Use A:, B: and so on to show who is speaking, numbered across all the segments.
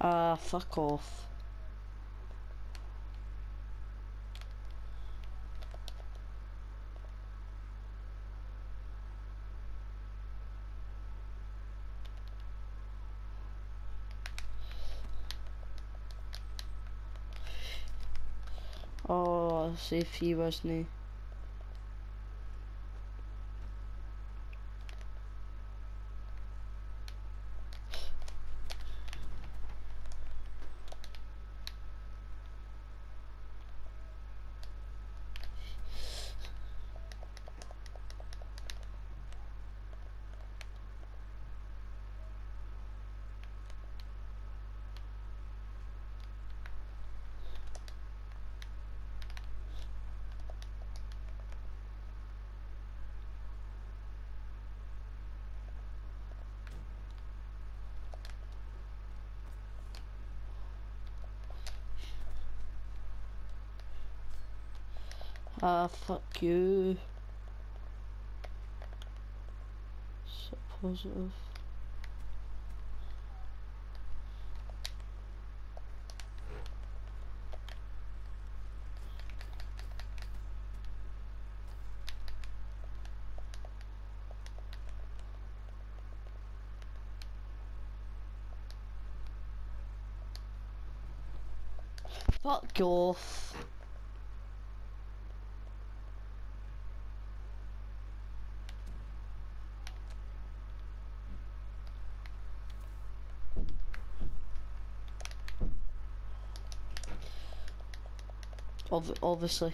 A: Ah, fuck off. Oh, see if he wasn't. Ah, fuck you. So positive. Fuck off. Ob obviously.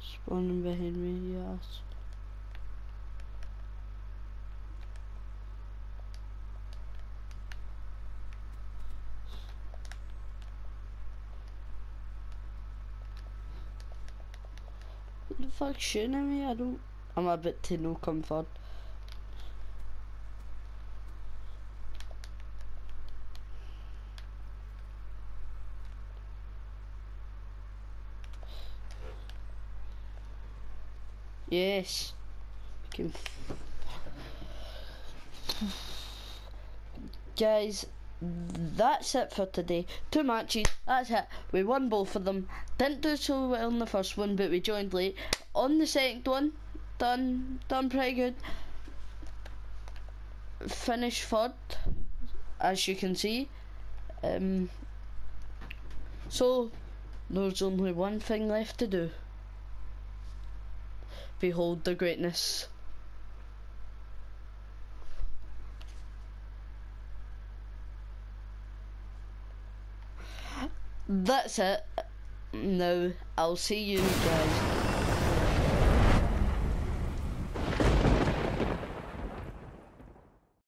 A: Spawning behind me, yes. The fuck shooting at me? I don't. I'm a bit too no comfort. Yes. Guys, that's it for today. Two matches, that's it. We won both of them. Didn't do so well in the first one, but we joined late. On the second one, done done pretty good. Finished third, as you can see. Um, so, there's only one thing left to do. Behold the greatness. That's it. No, I'll see you guys